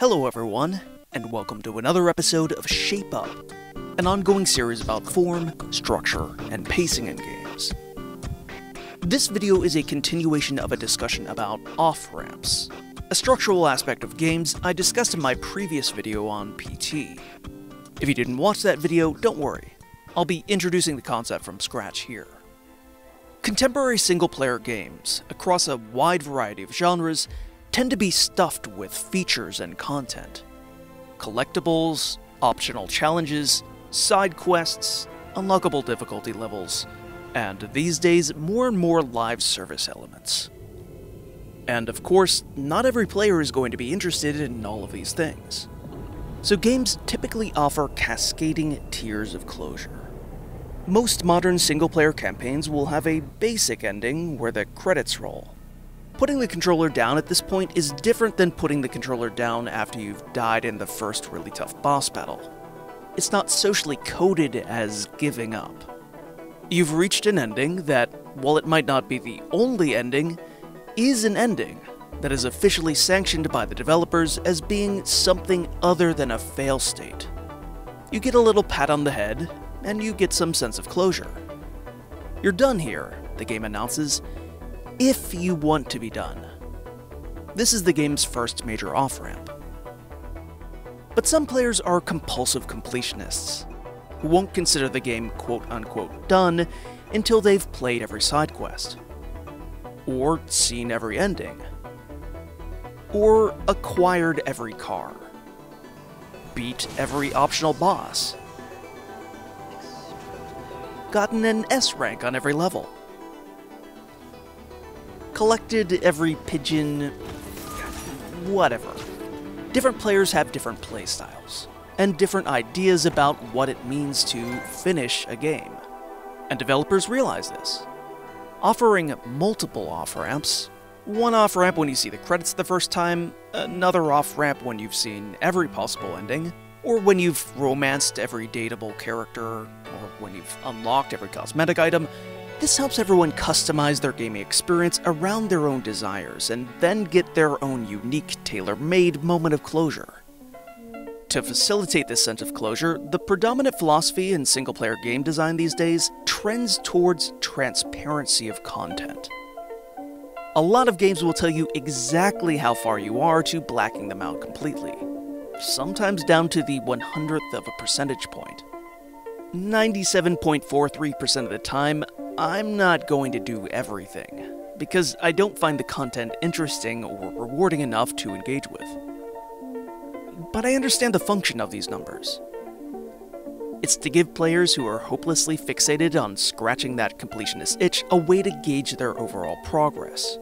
Hello, everyone, and welcome to another episode of Shape Up, an ongoing series about form, structure, and pacing in games. This video is a continuation of a discussion about off ramps, a structural aspect of games I discussed in my previous video on PT. If you didn't watch that video, don't worry, I'll be introducing the concept from scratch here. Contemporary single player games, across a wide variety of genres, tend to be stuffed with features and content. Collectibles, optional challenges, side quests, unlockable difficulty levels, and these days, more and more live service elements. And of course, not every player is going to be interested in all of these things. So games typically offer cascading tiers of closure. Most modern single player campaigns will have a basic ending where the credits roll. Putting the controller down at this point is different than putting the controller down after you've died in the first really tough boss battle. It's not socially coded as giving up. You've reached an ending that, while it might not be the only ending, is an ending that is officially sanctioned by the developers as being something other than a fail state. You get a little pat on the head and you get some sense of closure. You're done here, the game announces, if you want to be done. This is the game's first major off ramp. But some players are compulsive completionists, who won't consider the game quote unquote done until they've played every side quest, or seen every ending, or acquired every car, beat every optional boss, gotten an S rank on every level, collected every pigeon, whatever. Different players have different playstyles, and different ideas about what it means to finish a game. And developers realize this. Offering multiple off ramps, one off ramp when you see the credits the first time, another off ramp when you've seen every possible ending, or when you've romanced every dateable character, or when you've unlocked every cosmetic item, this helps everyone customize their gaming experience around their own desires and then get their own unique, tailor made moment of closure. To facilitate this sense of closure, the predominant philosophy in single player game design these days trends towards transparency of content. A lot of games will tell you exactly how far you are to blacking them out completely sometimes down to the 100th of a percentage point. 97.43% of the time, I'm not going to do everything, because I don't find the content interesting or rewarding enough to engage with. But I understand the function of these numbers. It's to give players who are hopelessly fixated on scratching that completionist itch a way to gauge their overall progress.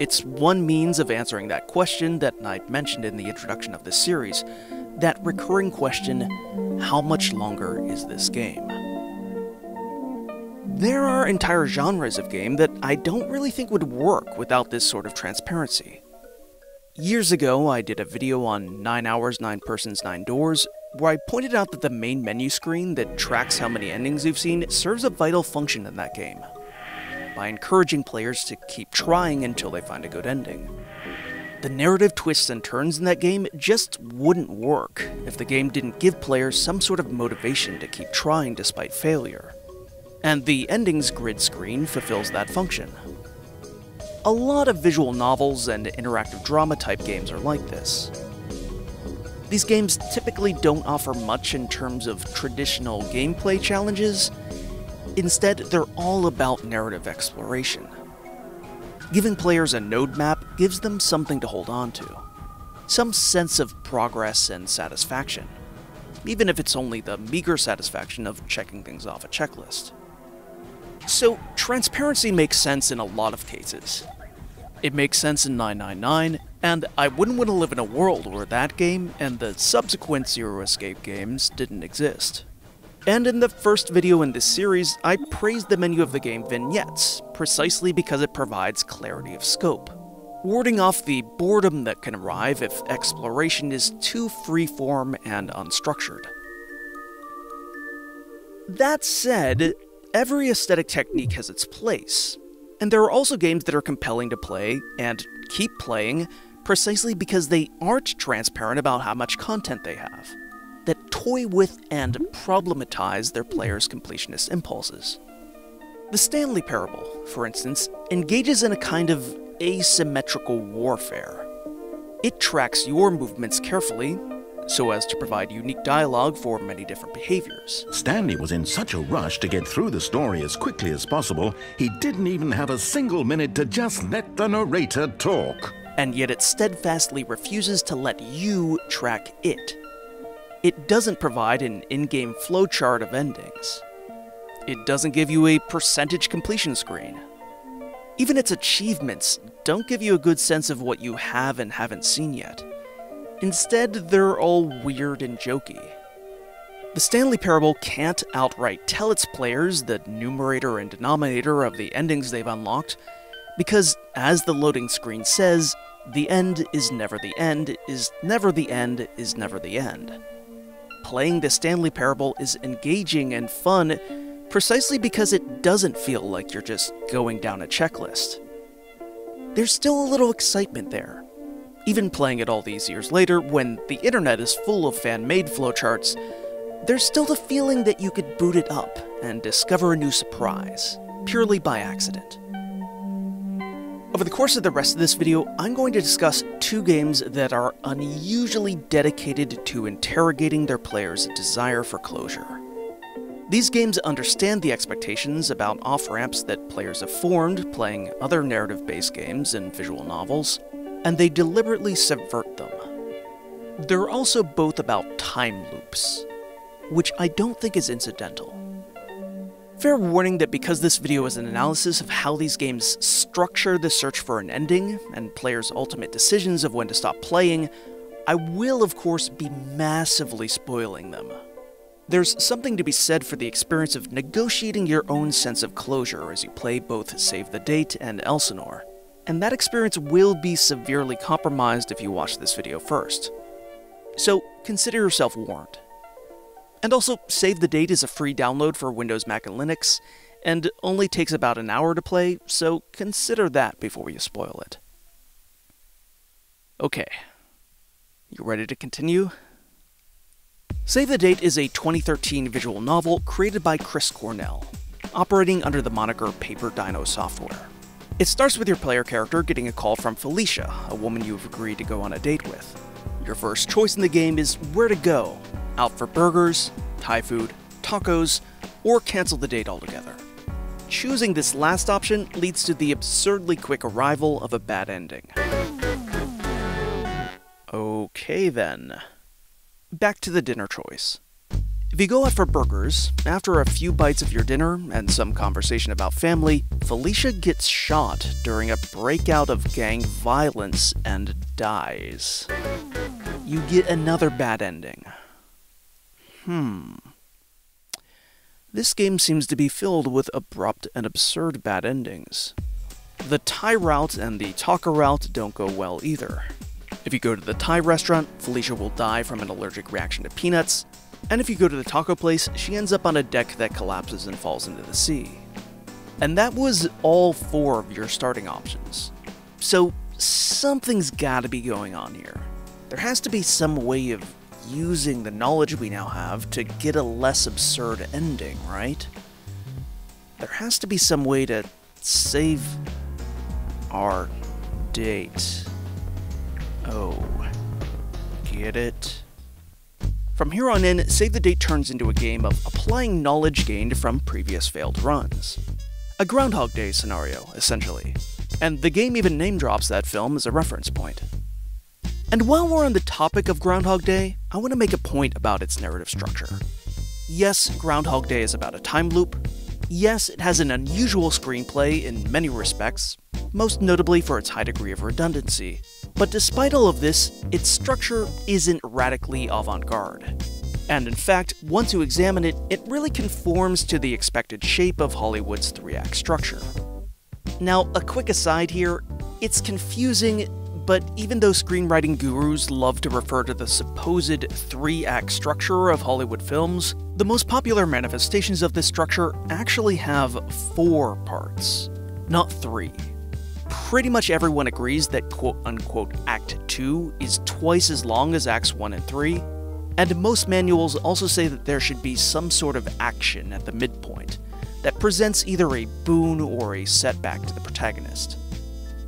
It's one means of answering that question that I mentioned in the introduction of this series that recurring question how much longer is this game? There are entire genres of game that I don't really think would work without this sort of transparency. Years ago, I did a video on 9 Hours, 9 Persons, 9 Doors, where I pointed out that the main menu screen that tracks how many endings you've seen serves a vital function in that game by encouraging players to keep trying until they find a good ending. The narrative twists and turns in that game just wouldn't work if the game didn't give players some sort of motivation to keep trying despite failure. And the endings grid screen fulfills that function. A lot of visual novels and interactive drama type games are like this. These games typically don't offer much in terms of traditional gameplay challenges, Instead, they're all about narrative exploration. Giving players a node map gives them something to hold on to, some sense of progress and satisfaction, even if it's only the meager satisfaction of checking things off a checklist. So, transparency makes sense in a lot of cases. It makes sense in 999, and I wouldn't want to live in a world where that game and the subsequent Zero Escape games didn't exist. And in the first video in this series, I praised the menu of the game Vignettes, precisely because it provides clarity of scope, warding off the boredom that can arrive if exploration is too freeform and unstructured. That said, every aesthetic technique has its place, and there are also games that are compelling to play and keep playing precisely because they aren't transparent about how much content they have, that toy with and problematize their players' completionist impulses. The Stanley Parable, for instance, engages in a kind of asymmetrical warfare. It tracks your movements carefully so as to provide unique dialogue for many different behaviors. Stanley was in such a rush to get through the story as quickly as possible, he didn't even have a single minute to just let the narrator talk. And yet it steadfastly refuses to let you track it. It doesn't provide an in game flowchart of endings. It doesn't give you a percentage completion screen. Even its achievements don't give you a good sense of what you have and haven't seen yet. Instead, they're all weird and jokey. The Stanley Parable can't outright tell its players the numerator and denominator of the endings they've unlocked, because, as the loading screen says, the end is never the end, is never the end, is never the end. Playing the Stanley Parable is engaging and fun precisely because it doesn't feel like you're just going down a checklist. There's still a little excitement there, even playing it all these years later, when the internet is full of fan made flowcharts, there's still the feeling that you could boot it up and discover a new surprise, purely by accident. Over the course of the rest of this video, I'm going to discuss two games that are unusually dedicated to interrogating their players' desire for closure. These games understand the expectations about off ramps that players have formed playing other narrative based games and visual novels, and they deliberately subvert them. They're also both about time loops, which I don't think is incidental. Fair warning that because this video is an analysis of how these games structure the search for an ending and players' ultimate decisions of when to stop playing, I will, of course, be massively spoiling them. There's something to be said for the experience of negotiating your own sense of closure as you play both Save the Date and Elsinore and that experience will be severely compromised if you watch this video first. So consider yourself warned. And also, Save the Date is a free download for Windows, Mac, and Linux, and only takes about an hour to play, so consider that before you spoil it. Okay, you ready to continue? Save the Date is a 2013 visual novel created by Chris Cornell, operating under the moniker Paper Dino Software. It starts with your player character getting a call from Felicia, a woman you've agreed to go on a date with. Your first choice in the game is where to go out for burgers, Thai food, tacos, or cancel the date altogether. Choosing this last option leads to the absurdly quick arrival of a bad ending. Okay then. Back to the dinner choice. If you go out for burgers, after a few bites of your dinner and some conversation about family, Felicia gets shot during a breakout of gang violence and dies. You get another bad ending. Hmm. This game seems to be filled with abrupt and absurd bad endings. The Thai route and the taco route don't go well either. If you go to the Thai restaurant, Felicia will die from an allergic reaction to peanuts, and if you go to the taco place, she ends up on a deck that collapses and falls into the sea. And that was all four of your starting options. So something's gotta be going on here. There has to be some way of using the knowledge we now have to get a less absurd ending, right? There has to be some way to save our date. Oh, get it? From here on in, Save the Date turns into a game of applying knowledge gained from previous failed runs. A Groundhog Day scenario, essentially. And the game even name drops that film as a reference point. And while we're on the topic of Groundhog Day, I want to make a point about its narrative structure. Yes, Groundhog Day is about a time loop. Yes, it has an unusual screenplay in many respects, most notably for its high degree of redundancy. But despite all of this, its structure isn't radically avant garde. And in fact, once you examine it, it really conforms to the expected shape of Hollywood's three act structure. Now, a quick aside here it's confusing, but even though screenwriting gurus love to refer to the supposed three act structure of Hollywood films, the most popular manifestations of this structure actually have four parts, not three. pretty much everyone agrees that quote unquote Act 2 is twice as long as Acts 1 and 3, and most manuals also say that there should be some sort of action at the midpoint that presents either a boon or a setback to the protagonist.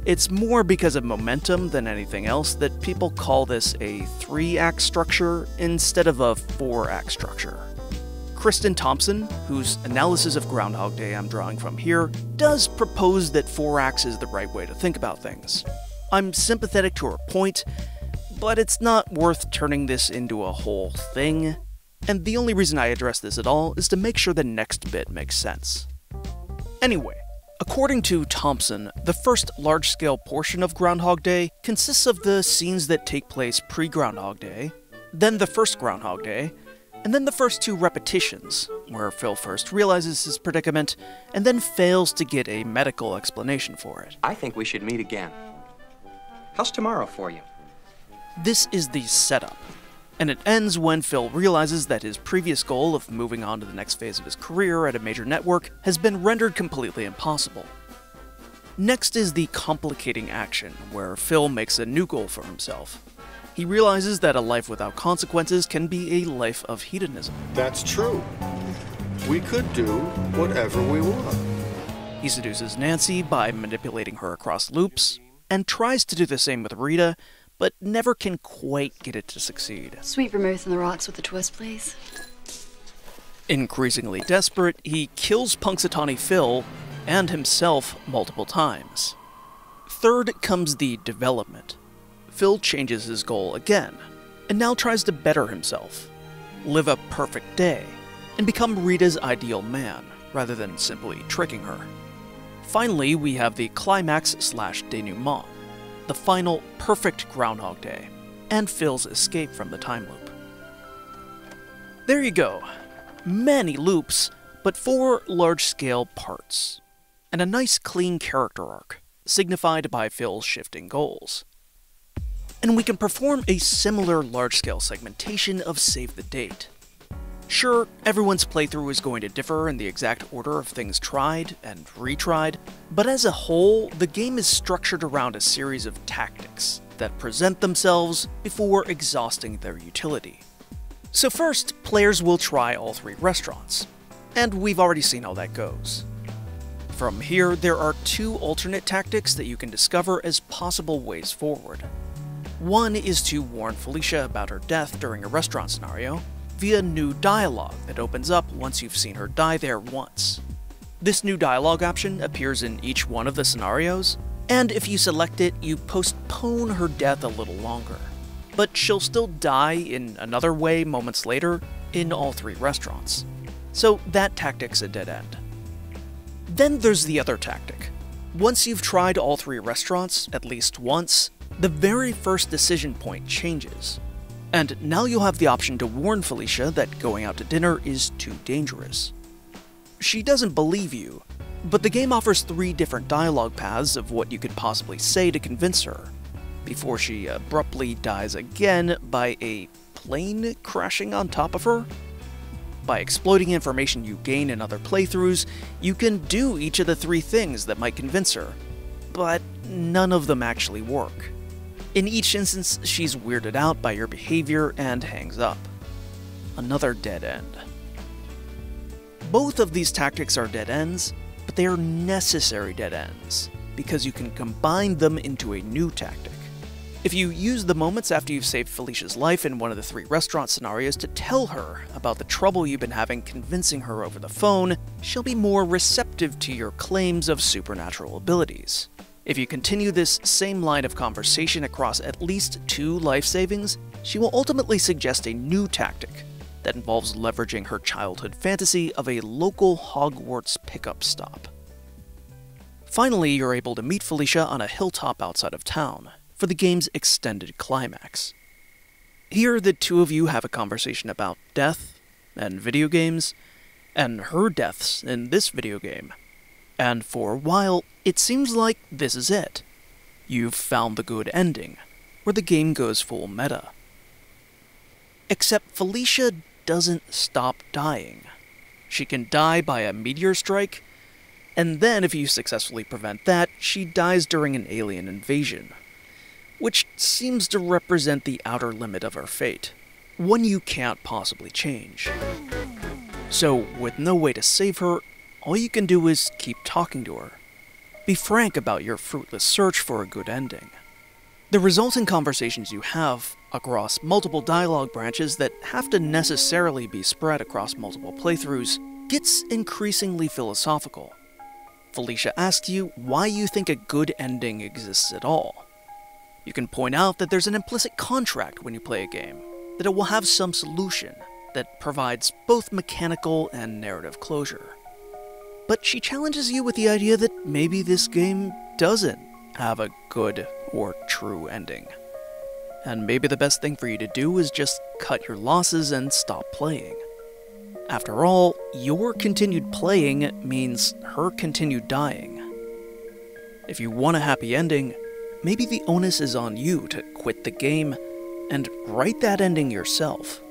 It's more because of momentum than anything else that people call this a three act structure instead of a four act structure. Kristin Thompson, whose analysis of Groundhog Day I'm drawing from here, does propose that four acts is the right way to think about things. I'm sympathetic to her point, but it's not worth turning this into a whole thing, and the only reason I address this at all is to make sure the next bit makes sense. Anyway, according to Thompson, the first large scale portion of Groundhog Day consists of the scenes that take place pre Groundhog Day, then the first Groundhog Day, and then the first two repetitions, where Phil first realizes his predicament and then fails to get a medical explanation for it. I think we should meet again. How's tomorrow for you? This is the setup, and it ends when Phil realizes that his previous goal of moving on to the next phase of his career at a major network has been rendered completely impossible. Next is the complicating action, where Phil makes a new goal for himself. He realizes that a life without consequences can be a life of hedonism. That's true. We could do whatever we want. He seduces Nancy by manipulating her across loops, and tries to do the same with Rita, but never can quite get it to succeed. Sweet vermouth in the rocks with a twist, please. Increasingly desperate, he kills Punxsutawney Phil and himself multiple times. Third comes the development. Phil changes his goal again, and now tries to better himself, live a perfect day, and become Rita's ideal man, rather than simply tricking her. Finally, we have the climax slash denouement, the final perfect Groundhog Day, and Phil's escape from the time loop. There you go. Many loops, but four large scale parts, and a nice clean character arc, signified by Phil's shifting goals and we can perform a similar large-scale segmentation of Save the Date. Sure, everyone's playthrough is going to differ in the exact order of things tried and retried, but as a whole, the game is structured around a series of tactics that present themselves before exhausting their utility. So first, players will try all three restaurants, and we've already seen how that goes. From here, there are two alternate tactics that you can discover as possible ways forward. One is to warn Felicia about her death during a restaurant scenario via new dialogue that opens up once you've seen her die there once. This new dialogue option appears in each one of the scenarios, and if you select it, you postpone her death a little longer. But she'll still die in another way moments later in all three restaurants. So that tactic's a dead end. Then there's the other tactic. Once you've tried all three restaurants at least once, the very first decision point changes. And now you'll have the option to warn Felicia that going out to dinner is too dangerous. She doesn't believe you, but the game offers three different dialogue paths of what you could possibly say to convince her, before she abruptly dies again by a plane crashing on top of her. By exploiting information you gain in other playthroughs, you can do each of the three things that might convince her, but none of them actually work. In each instance, she's weirded out by your behavior and hangs up. Another dead end. Both of these tactics are dead ends, but they are necessary dead ends, because you can combine them into a new tactic. If you use the moments after you've saved Felicia's life in one of the three restaurant scenarios to tell her about the trouble you've been having convincing her over the phone, she'll be more receptive to your claims of supernatural abilities. If you continue this same line of conversation across at least two life savings, she will ultimately suggest a new tactic that involves leveraging her childhood fantasy of a local Hogwarts pickup stop. Finally, you're able to meet Felicia on a hilltop outside of town for the game's extended climax. Here, the two of you have a conversation about death and video games, and her deaths in this video game. And for a while, it seems like this is it. You've found the good ending, where the game goes full meta. Except Felicia doesn't stop dying. She can die by a meteor strike, And then, if you successfully prevent that, she dies during an alien invasion, which seems to represent the outer limit of her fate, one you can't possibly change. So, with no way to save her, all you can do is keep talking to her. Be frank about your fruitless search for a good ending. The resulting conversations you have across multiple dialogue branches that have to necessarily be spread across multiple playthroughs gets increasingly philosophical. Felicia asks you why you think a good ending exists at all. You can point out that there's an implicit contract when you play a game, that it will have some solution that provides both mechanical and narrative closure. But she challenges you with the idea that maybe this game doesn't have a good or true ending. And maybe the best thing for you to do is just cut your losses and stop playing. After all, your continued playing means her continued dying. If you want a happy ending, maybe the onus is on you to quit the game and write that ending yourself.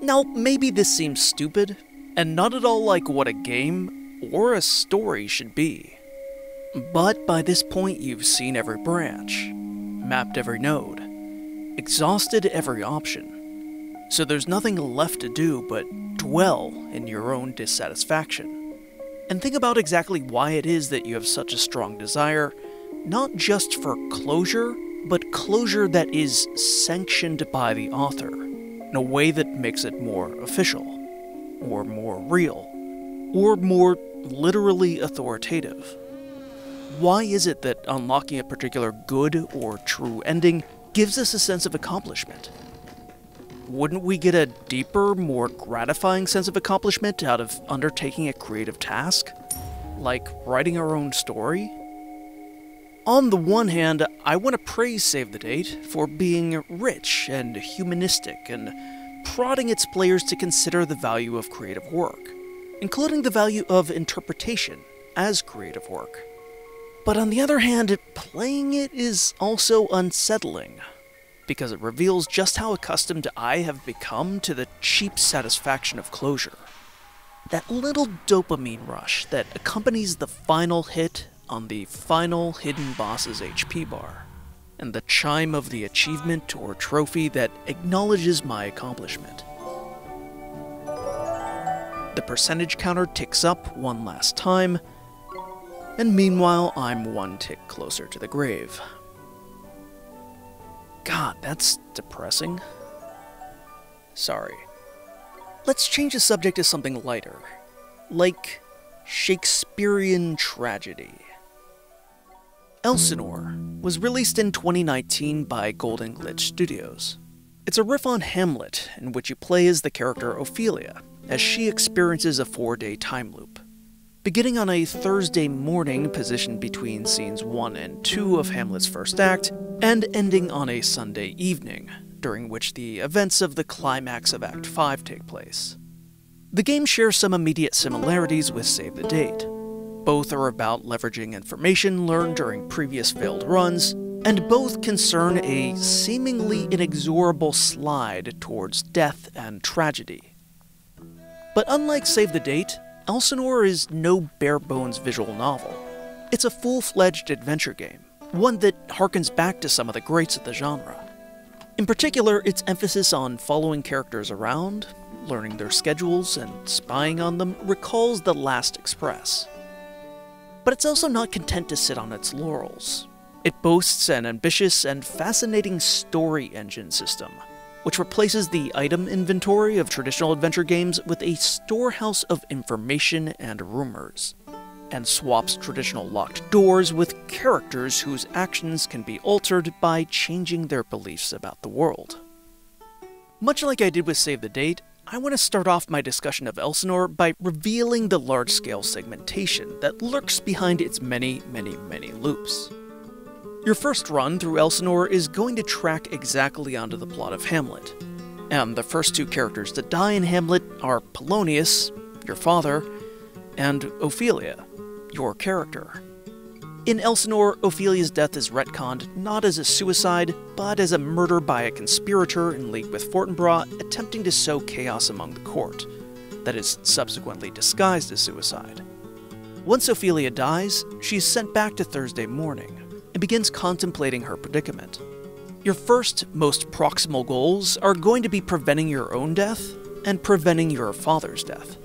Now, maybe this seems stupid, and not at all like what a game or a story should be. But by this point, you've seen every branch, mapped every node, exhausted every option. So there's nothing left to do but dwell in your own dissatisfaction. And think about exactly why it is that you have such a strong desire, not just for closure, but closure that is sanctioned by the author, in a way that makes it more official, or more real, or more literally authoritative. Why is it that unlocking a particular good or true ending gives us a sense of accomplishment? Wouldn't we get a deeper, more gratifying sense of accomplishment out of undertaking a creative task? Like writing our own story? On the one hand, I want to praise Save the Date for being rich and humanistic and prodding its players to consider the value of creative work, including the value of interpretation as creative work. But on the other hand, playing it is also unsettling, because it reveals just how accustomed I have become to the cheap satisfaction of closure. That little dopamine rush that accompanies the final hit on the final hidden boss's HP bar, and the chime of the achievement or trophy that acknowledges my accomplishment. The percentage counter ticks up one last time, and meanwhile, I'm one tick closer to the grave. God, that's depressing. Sorry. Let's change the subject to something lighter, like Shakespearean tragedy. Elsinore was released in 2019 by Golden Glitch Studios. It's a riff on Hamlet, in which you play as the character Ophelia, as she experiences a four day time loop beginning on a Thursday morning positioned between scenes 1 and 2 of Hamlet's first act, and ending on a Sunday evening, during which the events of the climax of Act 5 take place. The game shares some immediate similarities with Save the Date. Both are about leveraging information learned during previous failed runs, and both concern a seemingly inexorable slide towards death and tragedy. But unlike Save the Date, Elsinore is no bare bones visual novel. It's a full fledged adventure game, one that harkens back to some of the greats of the genre. In particular, its emphasis on following characters around, learning their schedules, and spying on them recalls The Last Express. But it's also not content to sit on its laurels. It boasts an ambitious and fascinating story engine system which replaces the item inventory of traditional adventure games with a storehouse of information and rumors, and swaps traditional locked doors with characters whose actions can be altered by changing their beliefs about the world. Much like I did with Save the Date, I want to start off my discussion of Elsinore by revealing the large scale segmentation that lurks behind its many, many, many loops. Your first run through Elsinore is going to track exactly onto the plot of Hamlet. And the first two characters that die in Hamlet are Polonius, your father, and Ophelia, your character. In Elsinore, Ophelia's death is retconned not as a suicide, but as a murder by a conspirator in league with Fortinbras attempting to sow chaos among the court, that is subsequently disguised as suicide. Once Ophelia dies, she is sent back to Thursday morning and begins contemplating her predicament. Your first, most proximal goals are going to be preventing your own death and preventing your father's death.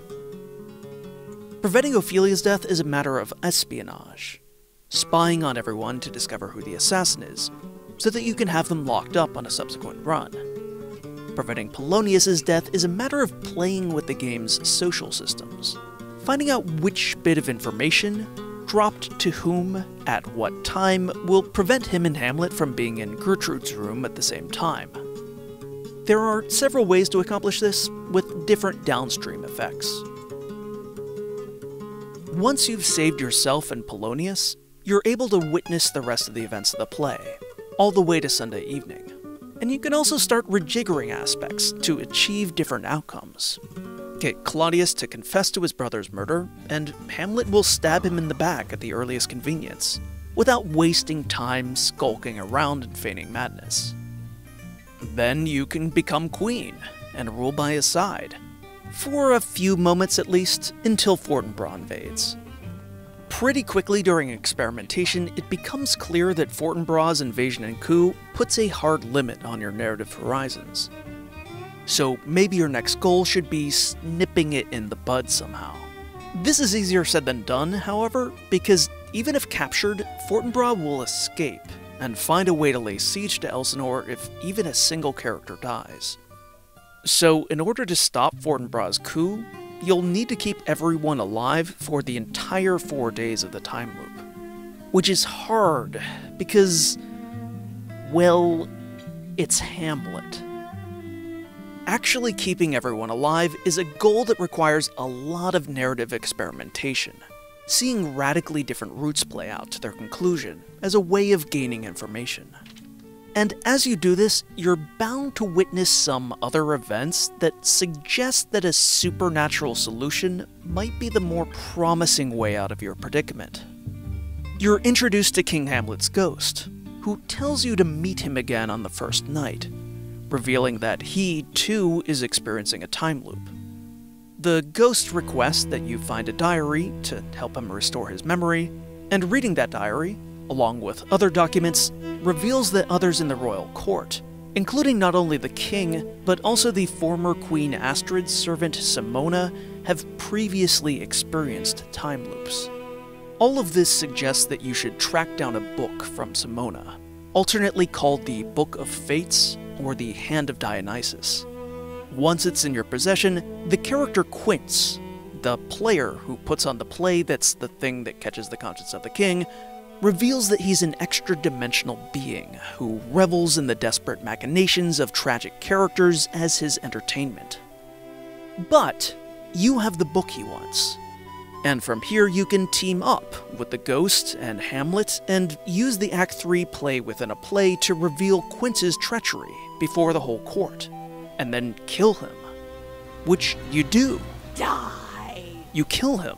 Preventing Ophelia's death is a matter of espionage, spying on everyone to discover who the assassin is, so that you can have them locked up on a subsequent run. Preventing Polonius's death is a matter of playing with the game's social systems, finding out which bit of information, dropped to whom, at what time, will prevent him and Hamlet from being in Gertrude's room at the same time. There are several ways to accomplish this, with different downstream effects. Once you've saved yourself and Polonius, you're able to witness the rest of the events of the play, all the way to Sunday evening. And you can also start rejiggering aspects to achieve different outcomes. Get Claudius to confess to his brother's murder, and Hamlet will stab him in the back at the earliest convenience, without wasting time skulking around and feigning madness. Then you can become queen and rule by his side, for a few moments at least, until Fortinbras invades. Pretty quickly during experimentation, it becomes clear that Fortinbras' invasion and coup puts a hard limit on your narrative horizons. So maybe your next goal should be snipping it in the bud somehow. This is easier said than done, however, because even if captured, Fortinbras will escape and find a way to lay siege to Elsinore if even a single character dies. So, in order to stop Fortinbras' coup, you'll need to keep everyone alive for the entire four days of the time loop. Which is hard, because, well, it's Hamlet. Actually keeping everyone alive is a goal that requires a lot of narrative experimentation, seeing radically different routes play out to their conclusion as a way of gaining information. And as you do this, you're bound to witness some other events that suggest that a supernatural solution might be the more promising way out of your predicament. You're introduced to King Hamlet's ghost, who tells you to meet him again on the first night, revealing that he, too, is experiencing a time loop. The ghost requests that you find a diary to help him restore his memory, and reading that diary, along with other documents, reveals that others in the royal court, including not only the king, but also the former Queen Astrid's servant Simona, have previously experienced time loops. All of this suggests that you should track down a book from Simona, alternately called the Book of Fates or the Hand of Dionysus. Once it's in your possession, the character Quince, the player who puts on the play that's the thing that catches the conscience of the king, reveals that he's an extra dimensional being who revels in the desperate machinations of tragic characters as his entertainment. But you have the book he wants. And from here, you can team up with the Ghost and Hamlet and use the Act 3 play within a play to reveal Quince's treachery before the whole court, and then kill him. Which you do. Die! You kill him.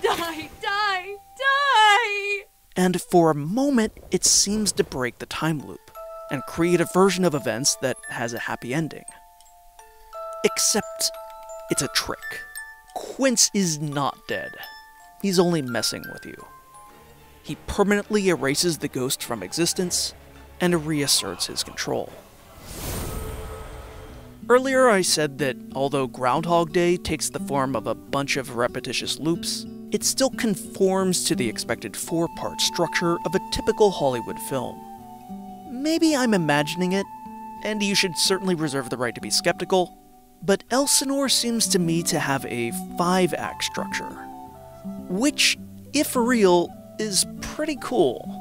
Die! Die! Die! And for a moment it seems to break the time loop and create a version of events that has a happy ending. Except it's a trick. Quince is not dead. He's only messing with you. He permanently erases the ghost from existence and reasserts his control. Earlier, I said that although Groundhog Day takes the form of a bunch of repetitious loops, it still conforms to the expected four part structure of a typical Hollywood film. Maybe I'm imagining it, and you should certainly reserve the right to be skeptical, but Elsinore seems to me to have a five act structure, which, if real, is pretty cool.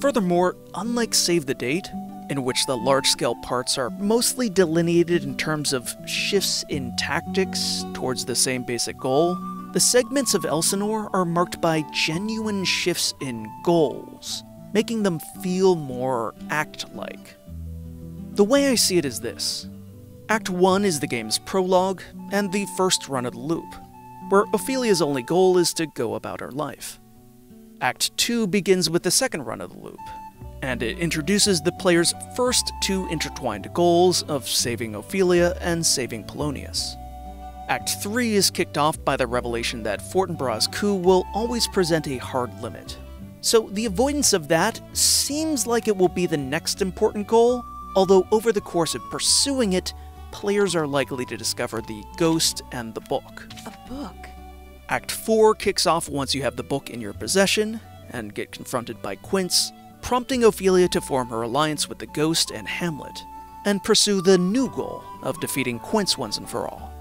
Furthermore, unlike Save the Date, in which the large scale parts are mostly delineated in terms of shifts in tactics towards the same basic goal, the segments of Elsinore are marked by genuine shifts in goals, making them feel more act like. The way I see it is this Act 1 is the game's prologue and the first run of the loop, where Ophelia's only goal is to go about her life. Act 2 begins with the second run of the loop, and it introduces the player's first two intertwined goals of saving Ophelia and saving Polonius. Act 3 is kicked off by the revelation that Fortinbras coup will always present a hard limit. So the avoidance of that seems like it will be the next important goal, although over the course of pursuing it, players are likely to discover the ghost and the book. A book. Act 4 kicks off once you have the book in your possession and get confronted by Quince, prompting Ophelia to form her alliance with the ghost and Hamlet, and pursue the new goal of defeating Quince once and for all.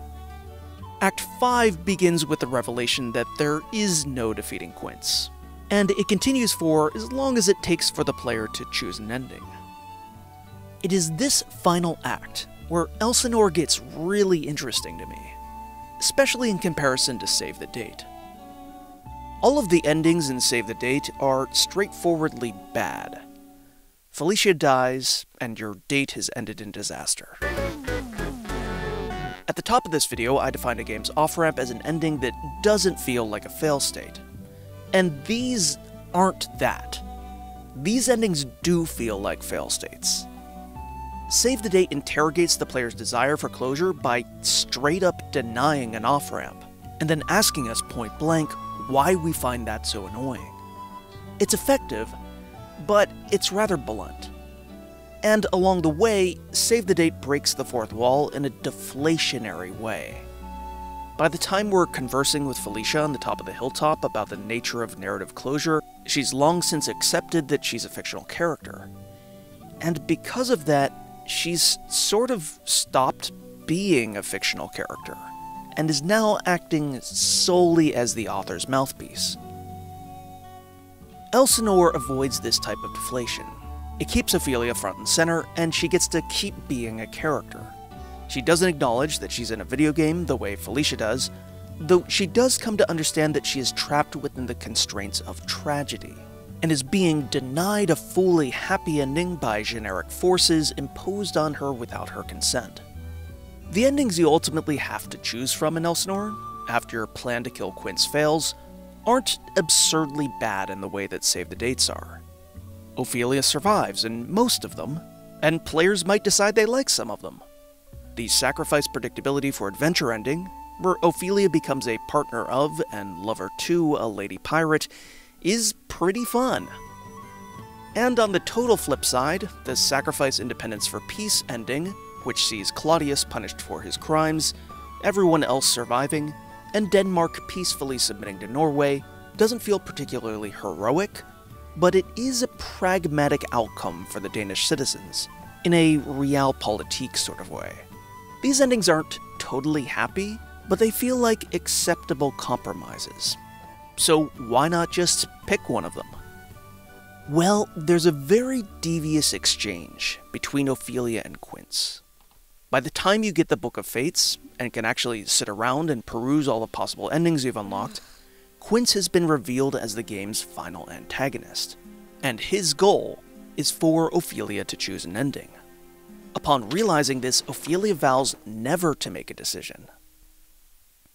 Act 5 begins with the revelation that there is no defeating Quince, and it continues for as long as it takes for the player to choose an ending. It is this final act where Elsinore gets really interesting to me, especially in comparison to Save the Date. All of the endings in Save the Date are straightforwardly bad. Felicia dies, and your date has ended in disaster. At the top of this video, I defined a game's off-ramp as an ending that doesn't feel like a fail state. And these aren't that. These endings do feel like fail states. Save the Date interrogates the player's desire for closure by straight up denying an off-ramp, and then asking us point blank why we find that so annoying. It's effective, but it's rather blunt. And along the way, Save the Date breaks the fourth wall in a deflationary way. By the time we're conversing with Felicia on the top of the hilltop about the nature of narrative closure, she's long since accepted that she's a fictional character. And because of that, she's sort of stopped being a fictional character, and is now acting solely as the author's mouthpiece. Elsinore avoids this type of deflation. It keeps Ophelia front and center, and she gets to keep being a character. She doesn't acknowledge that she's in a video game the way Felicia does, though she does come to understand that she is trapped within the constraints of tragedy, and is being denied a fully happy ending by generic forces imposed on her without her consent. The endings you ultimately have to choose from in Elsinore, after your plan to kill Quince fails, aren't absurdly bad in the way that Save the Dates are. Ophelia survives in most of them, and players might decide they like some of them. The sacrifice predictability for adventure ending, where Ophelia becomes a partner of and lover to a lady pirate, is pretty fun. And on the total flip side, the sacrifice independence for peace ending, which sees Claudius punished for his crimes, everyone else surviving, and Denmark peacefully submitting to Norway, doesn't feel particularly heroic, but it is a pragmatic outcome for the Danish citizens, in a realpolitik sort of way. These endings aren't totally happy, but they feel like acceptable compromises. So why not just pick one of them? Well, there's a very devious exchange between Ophelia and Quince. By the time you get the Book of Fates, and can actually sit around and peruse all the possible endings you've unlocked, Quince has been revealed as the game's final antagonist, and his goal is for Ophelia to choose an ending. Upon realizing this, Ophelia vows never to make a decision.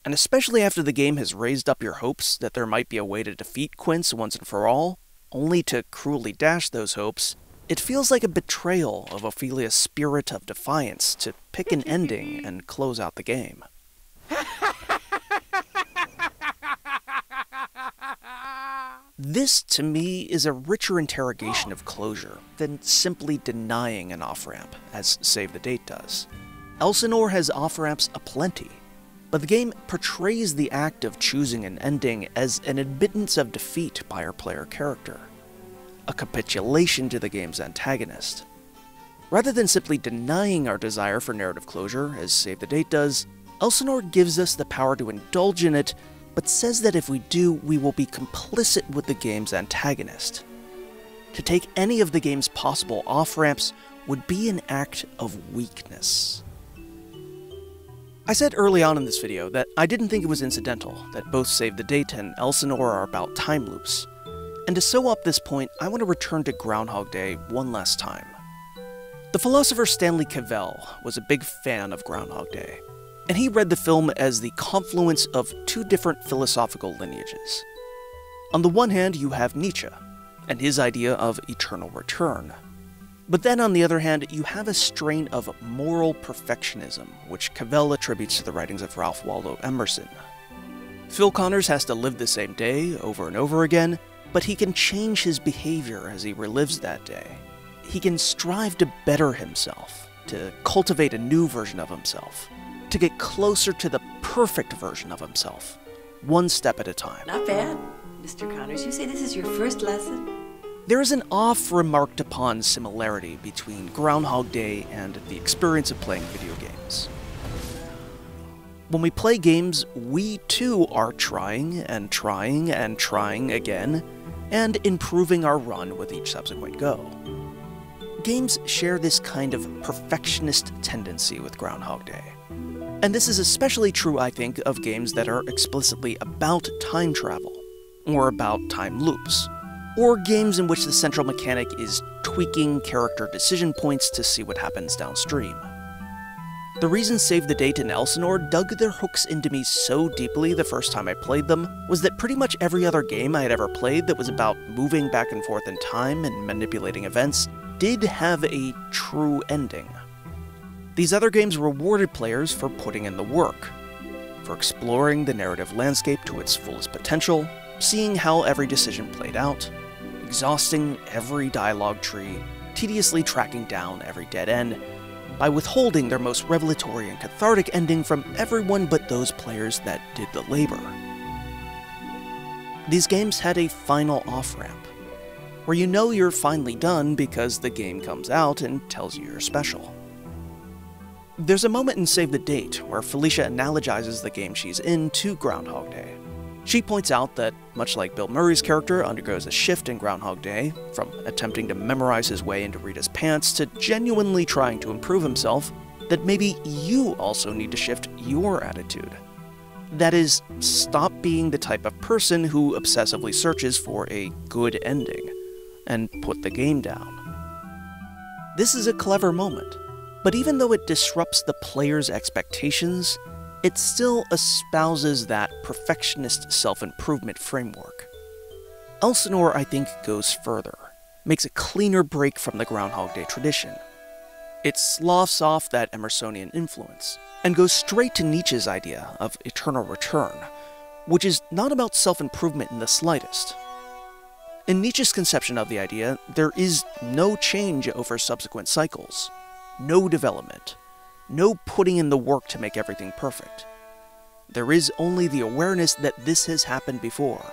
And especially after the game has raised up your hopes that there might be a way to defeat Quince once and for all, only to cruelly dash those hopes, it feels like a betrayal of Ophelia's spirit of defiance to pick an ending and close out the game. This, to me, is a richer interrogation of closure than simply denying an off ramp, as Save the Date does. Elsinore has off ramps aplenty, but the game portrays the act of choosing an ending as an admittance of defeat by our player character, a capitulation to the game's antagonist. Rather than simply denying our desire for narrative closure, as Save the Date does, Elsinore gives us the power to indulge in it but says that if we do, we will be complicit with the game's antagonist. To take any of the game's possible off ramps would be an act of weakness. I said early on in this video that I didn't think it was incidental that both Save the Date and Elsinore are about time loops. And to sew up this point, I want to return to Groundhog Day one last time. The philosopher Stanley Cavell was a big fan of Groundhog Day and he read the film as the confluence of two different philosophical lineages. On the one hand, you have Nietzsche and his idea of eternal return. But then, on the other hand, you have a strain of moral perfectionism, which Cavell attributes to the writings of Ralph Waldo Emerson. Phil Connors has to live the same day over and over again, but he can change his behavior as he relives that day. He can strive to better himself, to cultivate a new version of himself, to get closer to the perfect version of himself, one step at a time. Not bad, Mr. Connors. You say this is your first lesson? There is an oft remarked upon similarity between Groundhog Day and the experience of playing video games. When we play games, we too are trying and trying and trying again, and improving our run with each subsequent go. Games share this kind of perfectionist tendency with Groundhog Day. And this is especially true, I think, of games that are explicitly about time travel, or about time loops, or games in which the central mechanic is tweaking character decision points to see what happens downstream. The reason Save the Date and Elsinore dug their hooks into me so deeply the first time I played them was that pretty much every other game I had ever played that was about moving back and forth in time and manipulating events did have a true ending. These other games rewarded players for putting in the work, for exploring the narrative landscape to its fullest potential, seeing how every decision played out, exhausting every dialogue tree, tediously tracking down every dead end, by withholding their most revelatory and cathartic ending from everyone but those players that did the labor. These games had a final off ramp, where you know you're finally done because the game comes out and tells you you're special. There's a moment in Save the Date where Felicia analogizes the game she's in to Groundhog Day. She points out that, much like Bill Murray's character undergoes a shift in Groundhog Day, from attempting to memorize his way into Rita's pants to genuinely trying to improve himself, that maybe you also need to shift your attitude. That is, stop being the type of person who obsessively searches for a good ending, and put the game down. This is a clever moment, but even though it disrupts the player's expectations, it still espouses that perfectionist self improvement framework. Elsinore, I think, goes further, makes a cleaner break from the Groundhog Day tradition. It sloughs off that Emersonian influence, and goes straight to Nietzsche's idea of eternal return, which is not about self improvement in the slightest. In Nietzsche's conception of the idea, there is no change over subsequent cycles, no development, no putting in the work to make everything perfect. There is only the awareness that this has happened before,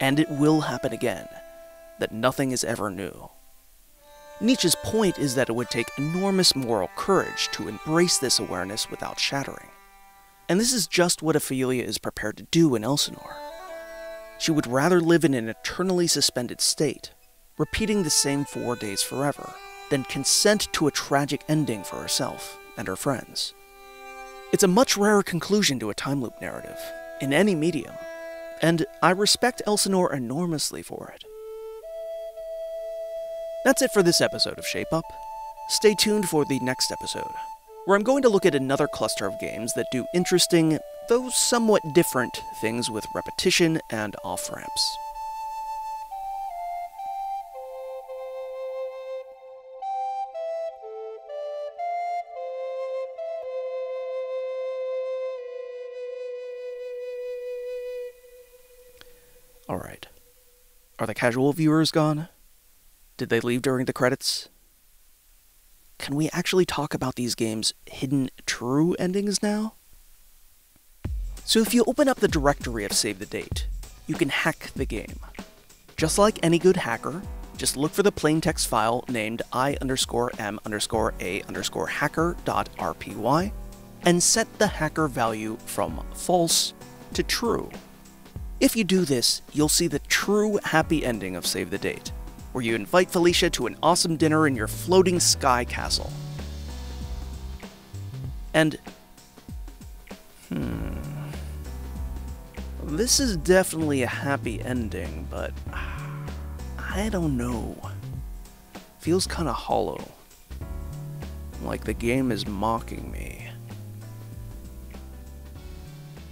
and it will happen again, that nothing is ever new. Nietzsche's point is that it would take enormous moral courage to embrace this awareness without shattering. And this is just what Ophelia is prepared to do in Elsinore. She would rather live in an eternally suspended state, repeating the same four days forever, than consent to a tragic ending for herself and her friends. It's a much rarer conclusion to a time loop narrative, in any medium, and I respect Elsinore enormously for it. That's it for this episode of Shape Up. Stay tuned for the next episode, where I'm going to look at another cluster of games that do interesting, though somewhat different, things with repetition and off ramps. Alright. Are the casual viewers gone? Did they leave during the credits? Can we actually talk about these games' hidden true endings now? So if you open up the directory of Save the Date, you can hack the game. Just like any good hacker, just look for the plaintext file named i underscore m underscore a underscore hacker.rpy and set the hacker value from false to true. If you do this, you'll see the true happy ending of Save the Date, where you invite Felicia to an awesome dinner in your floating sky castle. And. Hmm. This is definitely a happy ending, but. I don't know. Feels kinda hollow. Like the game is mocking me.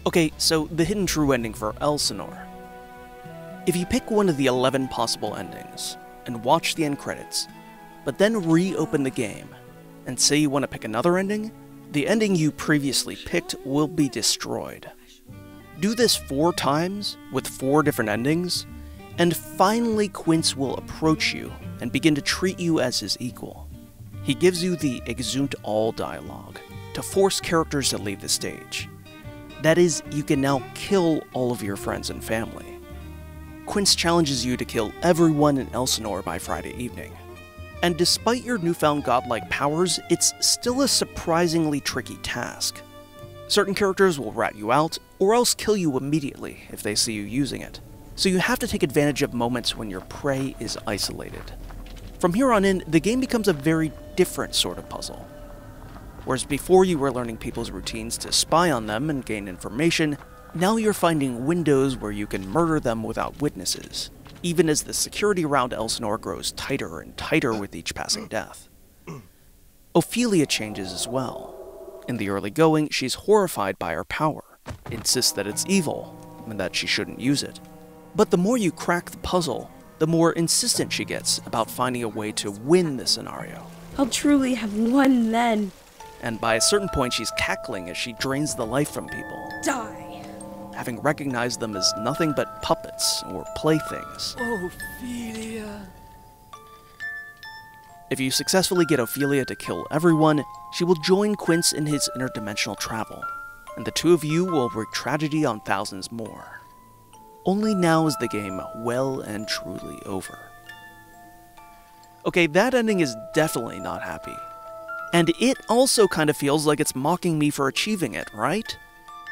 Okay, so the hidden true ending for Elsinore. If you pick one of the 11 possible endings and watch the end credits, but then reopen the game, and say you want to pick another ending, the ending you previously picked will be destroyed. Do this four times with four different endings, and finally Quince will approach you and begin to treat you as his equal. He gives you the exeunt all dialogue to force characters to leave the stage. That is, you can now kill all of your friends and family. Quince challenges you to kill everyone in Elsinore by Friday evening. And despite your newfound godlike powers, it's still a surprisingly tricky task. Certain characters will rat you out, or else kill you immediately if they see you using it. So you have to take advantage of moments when your prey is isolated. From here on in, the game becomes a very different sort of puzzle. Whereas before you were learning people's routines to spy on them and gain information, now you're finding windows where you can murder them without witnesses, even as the security around Elsinore grows tighter and tighter with each passing death. Ophelia changes as well. In the early going, she's horrified by her power, insists that it's evil, and that she shouldn't use it. But the more you crack the puzzle, the more insistent she gets about finding a way to win the scenario. I'll truly have won then. And by a certain point, she's cackling as she drains the life from people, Die. having recognized them as nothing but puppets or playthings. Ophelia. If you successfully get Ophelia to kill everyone, she will join Quince in his interdimensional travel, and the two of you will wreak tragedy on thousands more. Only now is the game well and truly over. Okay, that ending is definitely not happy. And it also kind of feels like it's mocking me for achieving it, right?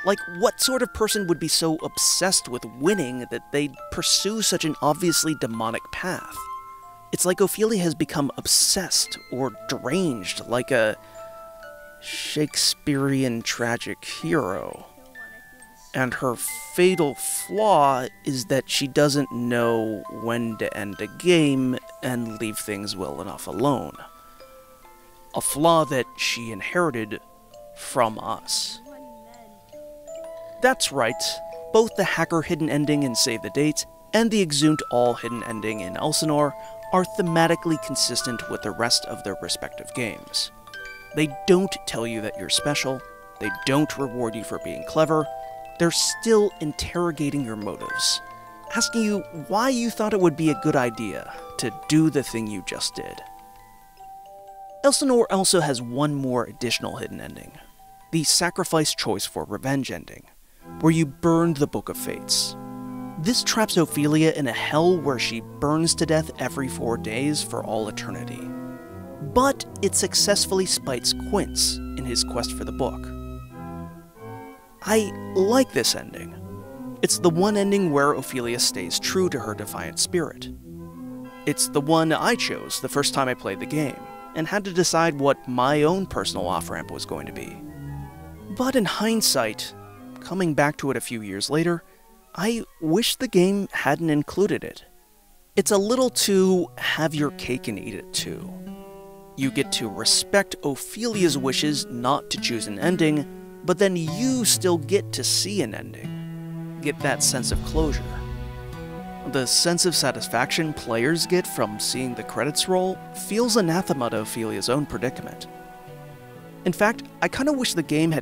Like, what sort of person would be so obsessed with winning that they'd pursue such an obviously demonic path? It's like Ophelia has become obsessed or deranged, like a Shakespearean tragic hero. And her fatal flaw is that she doesn't know when to end a game and leave things well enough alone. A flaw that she inherited from us. That's right, both the hacker hidden ending in Save the Date and the Exeunt all hidden ending in Elsinore are thematically consistent with the rest of their respective games. They don't tell you that you're special, they don't reward you for being clever, they're still interrogating your motives, asking you why you thought it would be a good idea to do the thing you just did. Elsinore also has one more additional hidden ending the sacrifice choice for revenge ending, where you burn the Book of Fates. This traps Ophelia in a hell where she burns to death every four days for all eternity. But it successfully spites Quince in his quest for the book. I like this ending. It's the one ending where Ophelia stays true to her defiant spirit. It's the one I chose the first time I played the game, and had to decide what my own personal off ramp was going to be. But in hindsight, coming back to it a few years later, I wish the game hadn't included it. It's a little too have your cake and eat it too. You get to respect Ophelia's wishes not to choose an ending, but then you still get to see an ending. Get that sense of closure. The sense of satisfaction players get from seeing the credits roll feels anathema to Ophelia's own predicament. In fact, I kinda wish the game had